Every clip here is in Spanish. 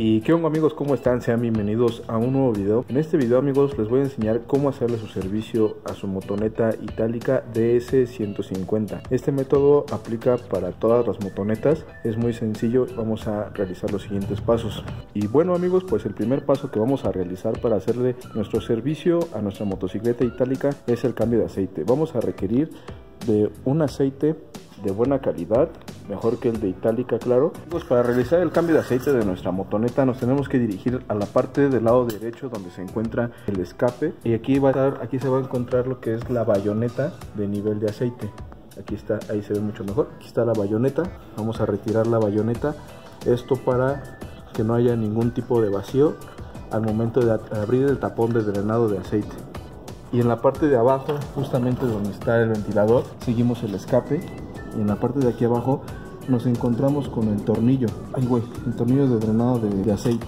Y qué onda amigos, ¿cómo están? Sean bienvenidos a un nuevo video. En este video amigos les voy a enseñar cómo hacerle su servicio a su motoneta itálica DS150. Este método aplica para todas las motonetas, es muy sencillo, vamos a realizar los siguientes pasos. Y bueno amigos, pues el primer paso que vamos a realizar para hacerle nuestro servicio a nuestra motocicleta itálica es el cambio de aceite. Vamos a requerir de un aceite de buena calidad, mejor que el de Itálica, claro. Pues para realizar el cambio de aceite de nuestra motoneta nos tenemos que dirigir a la parte del lado derecho donde se encuentra el escape y aquí va a estar, aquí se va a encontrar lo que es la bayoneta de nivel de aceite. Aquí está, ahí se ve mucho mejor. Aquí está la bayoneta. Vamos a retirar la bayoneta. Esto para que no haya ningún tipo de vacío al momento de abrir el tapón de drenado de aceite. Y en la parte de abajo, justamente donde está el ventilador, seguimos el escape y en la parte de aquí abajo nos encontramos con el tornillo. Ay, güey, el tornillo de drenado de, aceite.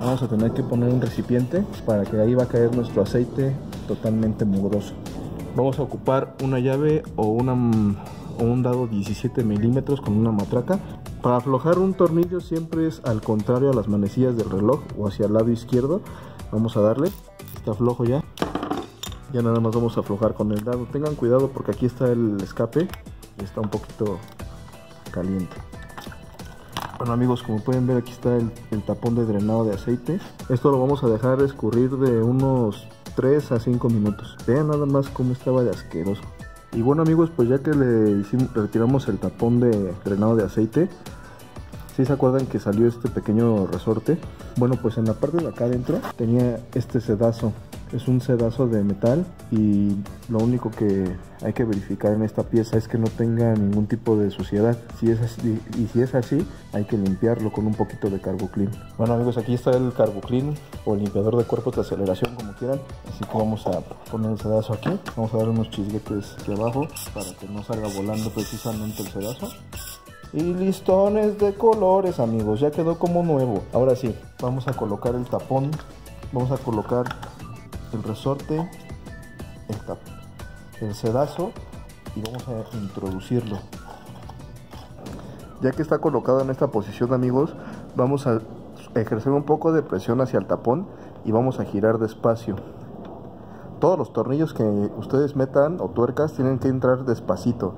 Vamos a tener que poner un recipiente para que ahí va a caer nuestro aceite totalmente mugroso. Vamos a ocupar una llave o, una, o un dado 17 milímetros con una matraca. Para aflojar un tornillo siempre es al contrario a las manecillas del reloj o hacia el lado izquierdo. Vamos a darle. Está flojo ya. Ya nada más vamos a aflojar con el dado. Tengan cuidado porque aquí está el escape está un poquito caliente. Bueno amigos, como pueden ver aquí está el, tapón de drenado de aceite. Esto lo vamos a dejar escurrir de unos 3 a 5 minutos. Vean nada más cómo estaba de asqueroso. Y bueno amigos, pues ya que le retiramos el tapón de drenado de aceite, si se acuerdan que salió este pequeño resorte? Bueno, pues en la parte de acá adentro tenía este sedazo es un sedazo de metal y lo único que hay que verificar en esta pieza es que no tenga ningún tipo de suciedad. Si es así, y si es así, hay que limpiarlo con un poquito de Carboclean. Bueno amigos, aquí está el Carboclean o limpiador de cuerpos de aceleración como quieran. Así que vamos a poner el sedazo aquí. Vamos a dar unos chisguetes aquí abajo para que no salga volando precisamente el sedazo. Y listones de colores amigos, ya quedó como nuevo. Ahora sí, vamos a colocar el tapón. Vamos a colocar el resorte, el, sedazo y vamos a introducirlo. Ya que está colocado en esta posición amigos, vamos a ejercer un poco de presión hacia el tapón y vamos a girar despacio. Todos los tornillos que ustedes metan o tuercas tienen que entrar despacito.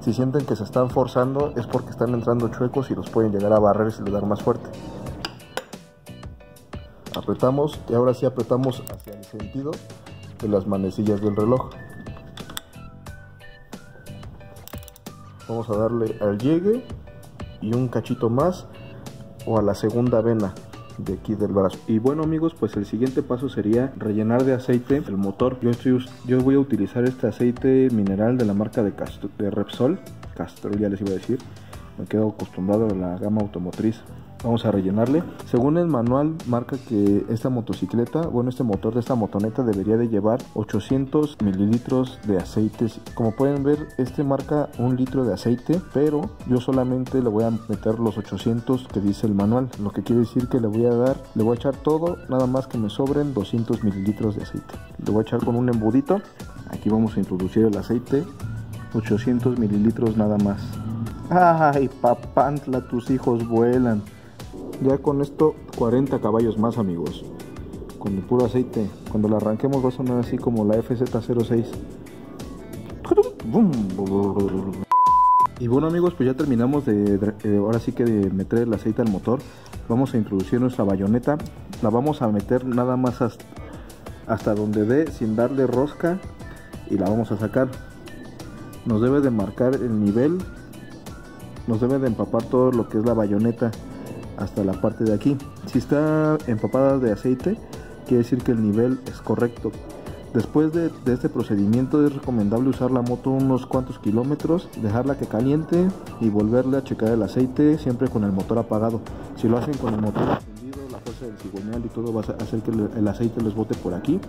Si sienten que se están forzando es porque están entrando chuecos y los pueden llegar a barrer si le dan más fuerte apretamos y ahora sí apretamos hacia el sentido de las manecillas del reloj. Vamos a darle al llegue y un cachito más o a la segunda vena de aquí del brazo. Y bueno amigos pues el siguiente paso sería rellenar de aceite el motor. Yo estoy yo voy a utilizar este aceite mineral de la marca de, de Repsol Castrol ya les iba a decir. Me quedo acostumbrado a la gama automotriz vamos a rellenarle. Según el manual marca que esta motocicleta bueno este motor de esta motoneta debería de llevar 800 mililitros de aceite como pueden ver este marca un litro de aceite pero yo solamente le voy a meter los 800 que dice el manual lo que quiere decir que le voy a dar le voy a echar todo nada más que me sobren 200 mililitros de aceite. Le voy a echar con un embudito. Aquí vamos a introducir el aceite. 800 mililitros nada más. Ay papantla tus hijos vuelan ya con esto 40 caballos más amigos. Con el puro aceite. Cuando la arranquemos va a sonar así como la FZ06. Y bueno amigos, pues ya terminamos de, ahora sí que de meter el aceite al motor. Vamos a introducir nuestra bayoneta. La vamos a meter nada más hasta, hasta donde dé sin darle rosca y la vamos a sacar. Nos debe de marcar el nivel. Nos debe de empapar todo lo que es la bayoneta hasta la parte de aquí. Si está empapada de aceite, quiere decir que el nivel es correcto. Después de, este procedimiento es recomendable usar la moto unos cuantos kilómetros, dejarla que caliente y volverle a checar el aceite siempre con el motor apagado. Si lo hacen con el motor encendido, la fuerza del cigüeñal y todo va a hacer que el aceite les bote por aquí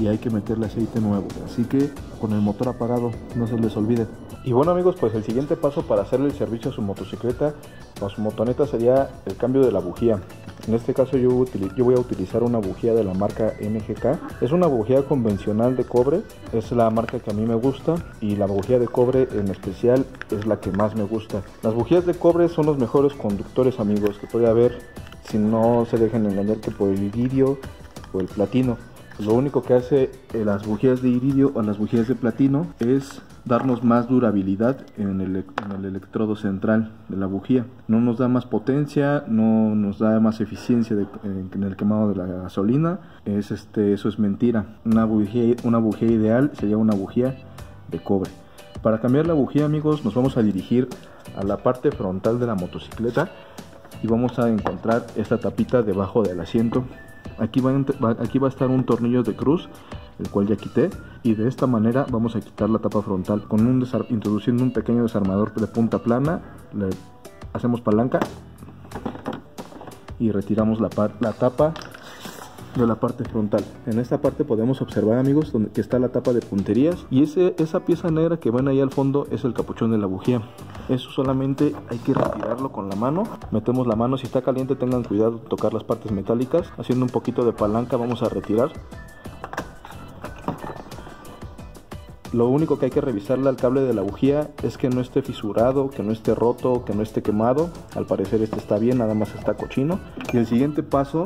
y hay que meterle aceite nuevo. Así que con el motor apagado, no se les olvide. Y bueno amigos, pues el siguiente paso para hacerle el servicio a su motocicleta o su motoneta sería el cambio de la bujía. En este caso yo, voy a utilizar una bujía de la marca MGK. Es una bujía convencional de cobre, es la marca que a mí me gusta y la bujía de cobre en especial es la que más me gusta. Las bujías de cobre son los mejores conductores amigos que puede haber si no se dejen engañar que por el iridio o el platino. Lo único que hace eh, las bujías de iridio o las bujías de platino es darnos más durabilidad en el, electrodo central de la bujía. No nos da más potencia, no nos da más eficiencia en el quemado de la gasolina. Es este, eso es mentira. Una bujía, una bujía ideal sería una bujía de cobre. Para cambiar la bujía amigos nos vamos a dirigir a la parte frontal de la motocicleta y vamos a encontrar esta tapita debajo del asiento Aquí va, aquí va a estar un tornillo de cruz, el cual ya quité. Y de esta manera vamos a quitar la tapa frontal. Con un introduciendo un pequeño desarmador de punta plana, le hacemos palanca y retiramos la, la tapa de la parte frontal. En esta parte podemos observar amigos donde que está la tapa de punterías y ese, esa pieza negra que ven ahí al fondo es el capuchón de la bujía. Eso solamente hay que retirarlo con la mano. Metemos la mano, si está caliente tengan cuidado de tocar las partes metálicas. Haciendo un poquito de palanca vamos a retirar. Lo único que hay que revisarle al cable de la bujía es que no esté fisurado, que no esté roto, que no esté quemado. Al parecer este está bien, nada más está cochino. Y el siguiente paso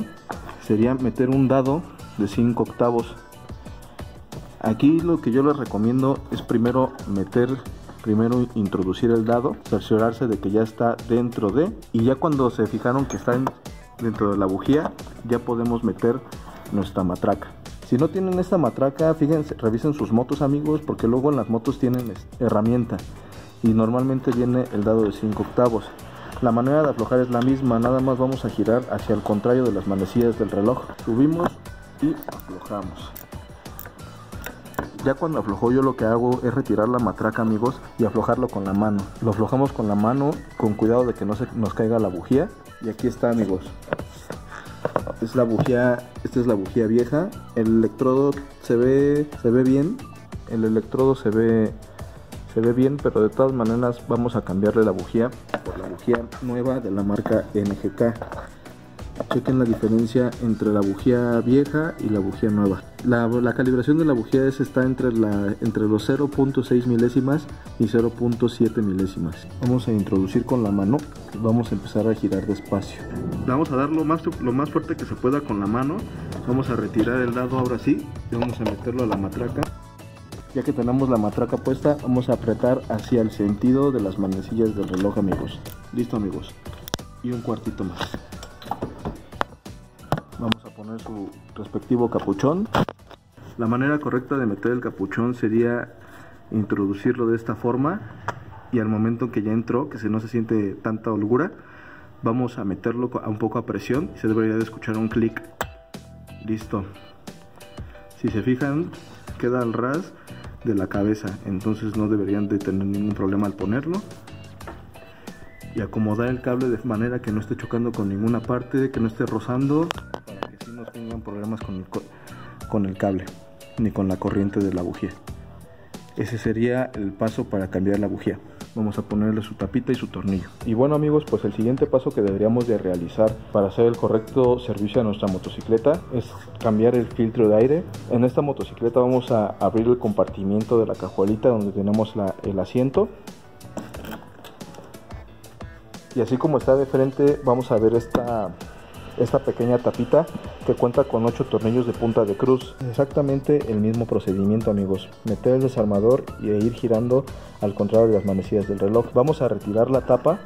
sería meter un dado de 5 octavos. Aquí lo que yo les recomiendo es primero meter, primero introducir el dado, cerciorarse de que ya está dentro de y ya cuando se fijaron que está dentro de la bujía ya podemos meter nuestra matraca. Si no tienen esta matraca, fíjense, revisen sus motos amigos porque luego en las motos tienen herramienta y normalmente viene el dado de 5 octavos. La manera de aflojar es la misma, nada más vamos a girar hacia el contrario de las manecillas del reloj. Subimos y aflojamos. Ya cuando aflojó yo lo que hago es retirar la matraca amigos y aflojarlo con la mano. Lo aflojamos con la mano con cuidado de que no se nos caiga la bujía. Y aquí está amigos. La bujía, esta es la bujía vieja. El electrodo se ve, se ve bien. El electrodo se ve se ve bien, pero de todas maneras vamos a cambiarle la bujía por la bujía nueva de la marca NGK. Chequen la diferencia entre la bujía vieja y la bujía nueva. La, calibración de la bujía es, está entre, la, entre los 0.6 milésimas y 0.7 milésimas. Vamos a introducir con la mano, vamos a empezar a girar despacio. Vamos a dar lo más, lo más fuerte que se pueda con la mano. Vamos a retirar el dado ahora sí y vamos a meterlo a la matraca. Ya que tenemos la matraca puesta, vamos a apretar hacia el sentido de las manecillas del reloj, amigos. Listo, amigos. Y un cuartito más. Vamos a poner su respectivo capuchón. La manera correcta de meter el capuchón sería introducirlo de esta forma y al momento que ya entró, que se no se siente tanta holgura, vamos a meterlo a un poco a presión y se debería de escuchar un clic. Listo. Si se fijan, queda al ras de la cabeza entonces no deberían de tener ningún problema al ponerlo y acomodar el cable de manera que no esté chocando con ninguna parte que no esté rozando para que así no tengan problemas con el, con el cable ni con la corriente de la bujía ese sería el paso para cambiar la bujía vamos a ponerle su tapita y su tornillo. Y bueno amigos, pues el siguiente paso que deberíamos de realizar para hacer el correcto servicio a nuestra motocicleta es cambiar el filtro de aire. En esta motocicleta vamos a abrir el compartimiento de la cajuelita donde tenemos el asiento. Y así como está de frente, vamos a ver esta esta pequeña tapita que cuenta con 8 tornillos de punta de cruz. Exactamente el mismo procedimiento amigos. Meter el desarmador y ir girando al contrario de las manecillas del reloj. Vamos a retirar la tapa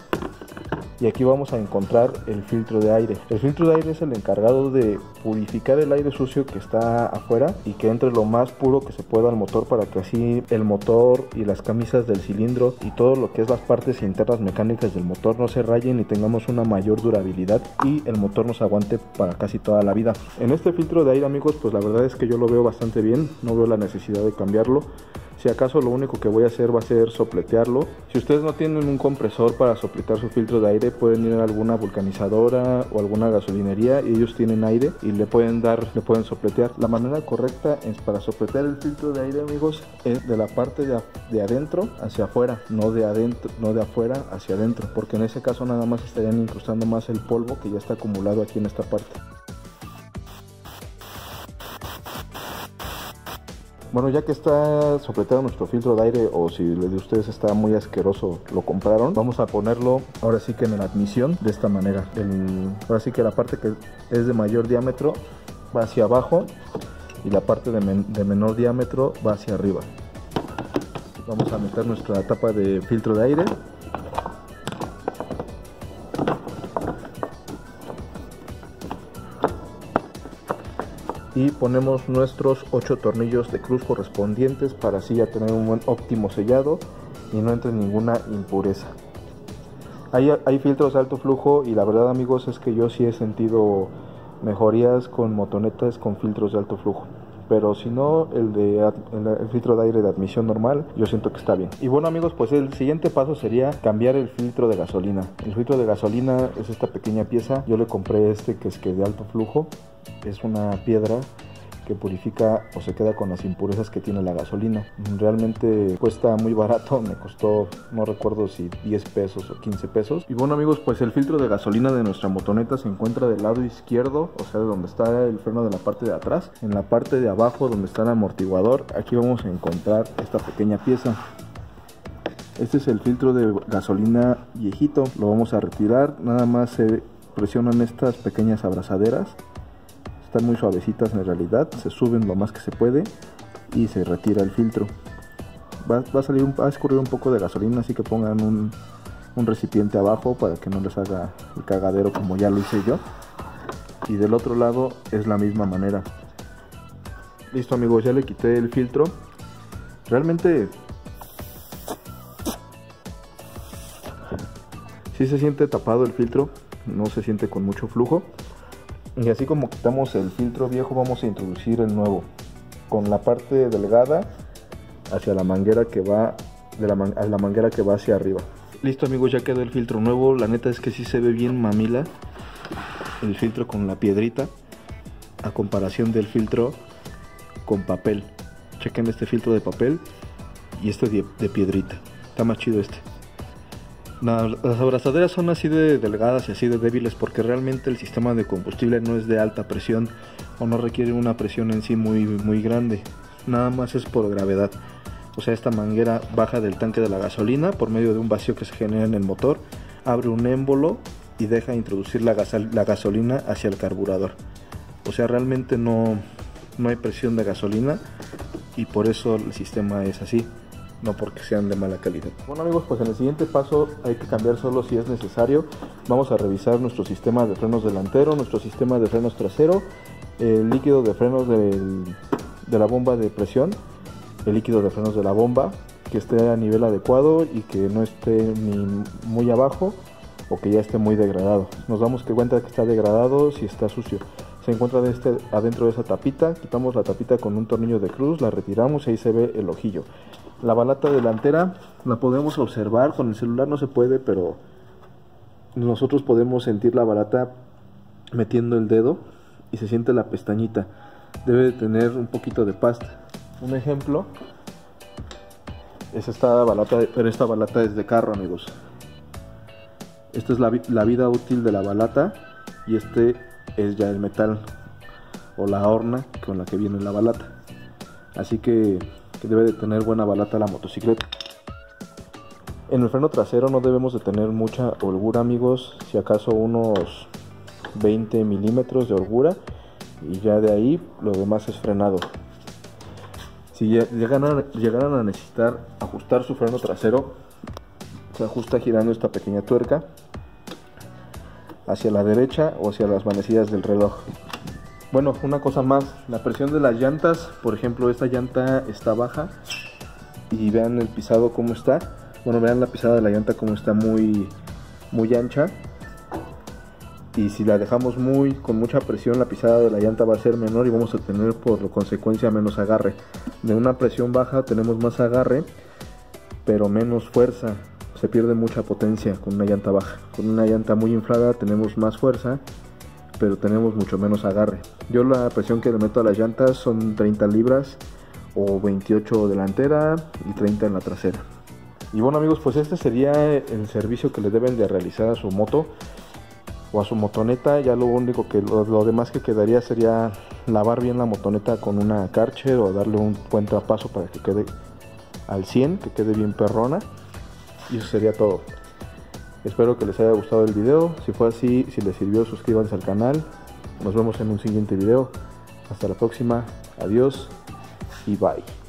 y aquí vamos a encontrar el filtro de aire. El filtro de aire es el encargado de purificar el aire sucio que está afuera y que entre lo más puro que se pueda al motor para que así el motor y las camisas del cilindro y todo lo que es las partes internas mecánicas del motor no se rayen y tengamos una mayor durabilidad y el motor nos aguante para casi toda la vida. En este filtro de aire amigos pues la verdad es que yo lo veo bastante bien, no veo la necesidad de cambiarlo. Si acaso lo único que voy a hacer va a ser sopletearlo. Si ustedes no tienen un compresor para sopletar su filtro de aire, pueden ir a alguna vulcanizadora o alguna gasolinería y ellos tienen aire y le pueden dar, le pueden sopletear. La manera correcta es para sopletear el filtro de aire, amigos, es de la parte de, de adentro hacia afuera, no de adentro, no de afuera hacia adentro, porque en ese caso nada más estarían incrustando más el polvo que ya está acumulado aquí en esta parte. Bueno, ya que está sopletado nuestro filtro de aire o si el de ustedes está muy asqueroso, lo compraron, vamos a ponerlo ahora sí que en la admisión de esta manera. ahora sí que la parte que es de mayor diámetro va hacia abajo y la parte de menor diámetro va hacia arriba. Vamos a meter nuestra tapa de filtro de aire y ponemos nuestros 8 tornillos de cruz correspondientes para así ya tener un buen óptimo sellado y no entre ninguna impureza. Hay, hay filtros de alto flujo y la verdad amigos es que yo sí he sentido mejorías con motonetas con filtros de alto flujo pero si no el de el, filtro de aire de admisión normal yo siento que está bien. Y bueno amigos pues el siguiente paso sería cambiar el filtro de gasolina. El filtro de gasolina es esta pequeña pieza. Yo le compré este que es que de alto flujo. Es una piedra que purifica o se queda con las impurezas que tiene la gasolina. Realmente cuesta muy barato, me costó no recuerdo si 10 pesos o 15 pesos. Y bueno amigos, pues el filtro de gasolina de nuestra motoneta se encuentra del lado izquierdo, o sea, de donde está el freno de la parte de atrás. En la parte de abajo donde está el amortiguador, aquí vamos a encontrar esta pequeña pieza. Este es el filtro de gasolina viejito, lo vamos a retirar, nada más se presionan estas pequeñas abrazaderas están muy suavecitas en realidad, se suben lo más que se puede y se retira el filtro. Va, a salir va a escurrir un poco de gasolina, así que pongan un, un recipiente abajo para que no les haga el cagadero como ya lo hice yo. Y del otro lado es la misma manera. Listo amigos, ya le quité el filtro. Realmente si se siente tapado el filtro, no se siente con mucho flujo. Y así como quitamos el filtro viejo, vamos a introducir el nuevo. Con la parte delgada hacia la manguera que va de la, manguera que va hacia arriba. Listo amigos, ya quedó el filtro nuevo. La neta es que sí se ve bien mamila el filtro con la piedrita a comparación del filtro con papel. Chequen este filtro de papel y este de piedrita. Está más chido este las abrazaderas son así de delgadas y así de débiles porque realmente el sistema de combustible no es de alta presión o no requiere una presión en sí muy, muy grande. Nada más es por gravedad. O sea, esta manguera baja del tanque de la gasolina por medio de un vacío que se genera en el motor, abre un émbolo y deja introducir la, la gasolina hacia el carburador. O sea, realmente no, no hay presión de gasolina y por eso el sistema es así no porque sean de mala calidad. Bueno amigos, pues en el siguiente paso hay que cambiar solo si es necesario. Vamos a revisar nuestro sistema de frenos delantero, nuestro sistema de frenos trasero, el líquido de frenos de la bomba de presión, el líquido de frenos de la bomba, que esté a nivel adecuado y que no esté ni muy abajo o que ya esté muy degradado. Nos damos cuenta que está degradado si está sucio. Se encuentra de este, adentro de esa tapita, quitamos la tapita con un tornillo de cruz, la retiramos y ahí se ve el ojillo. La balata delantera la podemos observar, con el celular no se puede, pero nosotros podemos sentir la balata metiendo el dedo y se siente la pestañita. Debe de tener un poquito de pasta. Un ejemplo es esta balata, pero esta balata es de carro, amigos. Esta es la, la vida útil de la balata y este es ya el metal o la horna con la que viene la balata. Así que que debe de tener buena balata la motocicleta. En el freno trasero no debemos de tener mucha holgura amigos, si acaso unos 20 milímetros de holgura y ya de ahí lo demás es frenado. Si llegan a, llegaran a necesitar ajustar su freno trasero, se ajusta girando esta pequeña tuerca hacia la derecha o hacia las manecillas del reloj. Bueno, una cosa más, la presión de las llantas, por ejemplo, esta llanta está baja y vean el pisado cómo está. Bueno, vean la pisada de la llanta como está muy muy ancha. Y si la dejamos muy con mucha presión, la pisada de la llanta va a ser menor y vamos a tener por consecuencia menos agarre. De una presión baja tenemos más agarre, pero menos fuerza. Se pierde mucha potencia con una llanta baja. Con una llanta muy inflada tenemos más fuerza pero tenemos mucho menos agarre. Yo la presión que le meto a las llantas son 30 libras o 28 delantera y 30 en la trasera. Y bueno amigos, pues este sería el servicio que le deben de realizar a su moto. o a su motoneta. Ya lo único que lo, lo demás que quedaría sería lavar bien la motoneta con una Karcher o darle un buen trapazo para que quede al 100, que quede bien perrona. Y eso sería todo. Espero que les haya gustado el video. Si fue así, si les sirvió, suscríbanse al canal. Nos vemos en un siguiente video. Hasta la próxima. Adiós y bye.